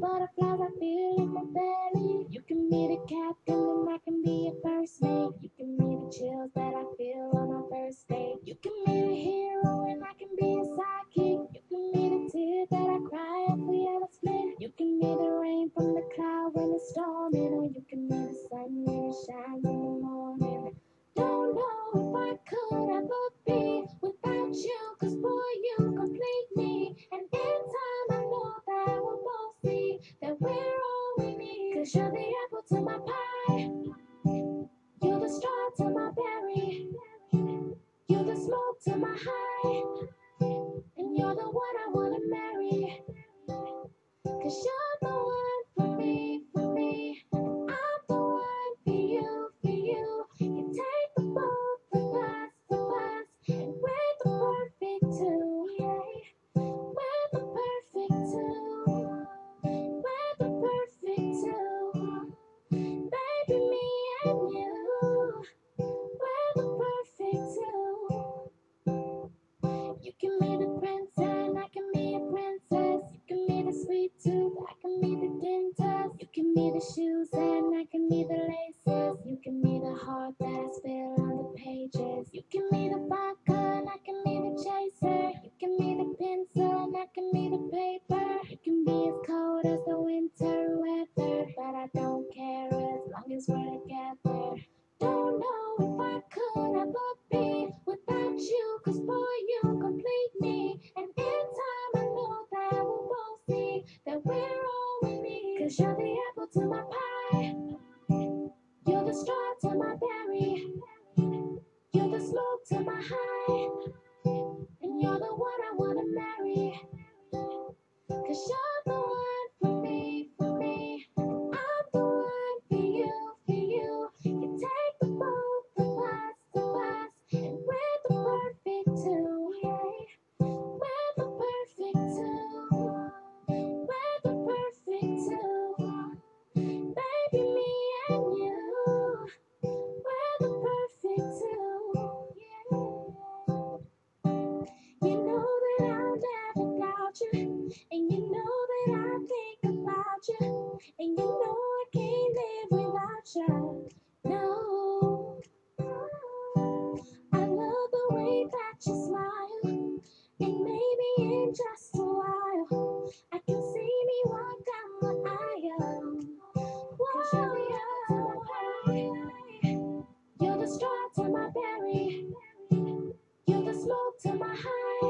butterflies I feel in my belly. You can be the captain and I can be your first mate. You can be the chills that I feel on our first date. Yeah. heart that I spill on the pages. You give me the vodka and I can be the chaser. You give me the pencil and I can be the paper. It can be as cold as the winter weather, but I don't care as long as we're together. straw to my berry. You're the smoke to my high. to my heart.